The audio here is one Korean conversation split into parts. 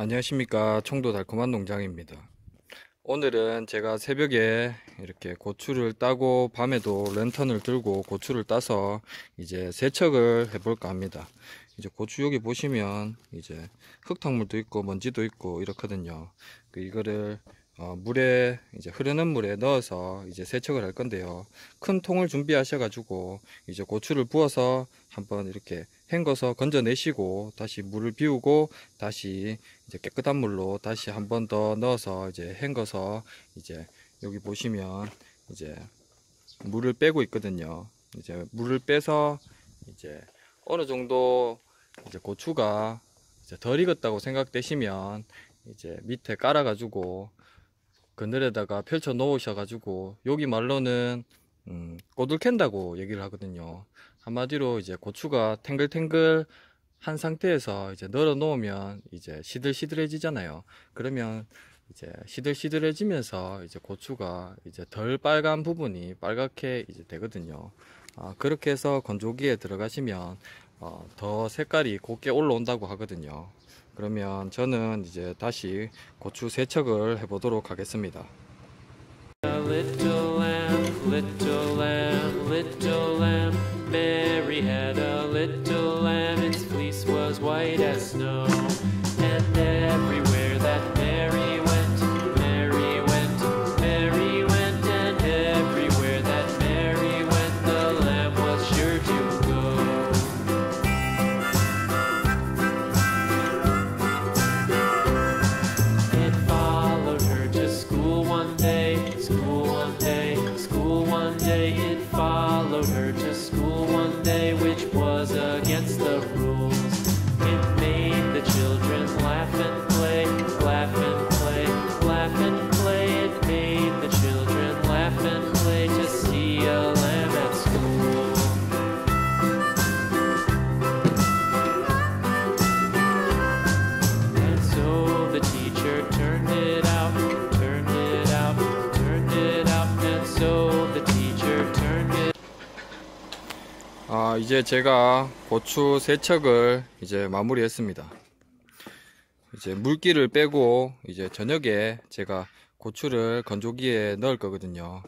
안녕하십니까. 청도 달콤한 농장입니다. 오늘은 제가 새벽에 이렇게 고추를 따고 밤에도 랜턴을 들고 고추를 따서 이제 세척을 해볼까 합니다. 이제 고추 여기 보시면 이제 흙탕물도 있고 먼지도 있고 이렇거든요. 그 이거를 어, 물에 이제 흐르는 물에 넣어서 이제 세척을 할 건데요. 큰 통을 준비하셔 가지고 이제 고추를 부어서 한번 이렇게 헹궈서 건져내시고 다시 물을 비우고 다시 이제 깨끗한 물로 다시 한번 더 넣어서 이제 헹궈서 이제 여기 보시면 이제 물을 빼고 있거든요. 이제 물을 빼서 이제 어느 정도 이제 고추가 이제 덜 익었다고 생각되시면 이제 밑에 깔아 가지고 그늘에다가 펼쳐 놓으셔 가지고 여기 말로는 음, 꼬들 캔다고 얘기를 하거든요. 한마디로 이제 고추가 탱글탱글 한 상태에서 이제 널어 놓으면 이제 시들시들해지잖아요. 그러면 이제 시들시들해지면서 이제 고추가 이제 덜 빨간 부분이 빨갛게 이제 되거든요. 아, 그렇게 해서 건조기에 들어가시면 어, 더 색깔이 곱게 올라온다고 하거든요 그러면 저는 이제 다시 고추 세척을 해보도록 하겠습니다. Little lamb, little lamb, little lamb. Mary had a little lamb. Its fleece was white as snow. 아, 이제 제가 고추 세척을 이제 마무리했습니다. 이제 물기를 빼고 이제 저녁에 제가 고추를 건조기에 넣을 거거든요.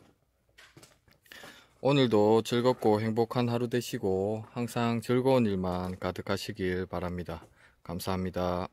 오늘도 즐겁고 행복한 하루 되시고 항상 즐거운 일만 가득하시길 바랍니다. 감사합니다.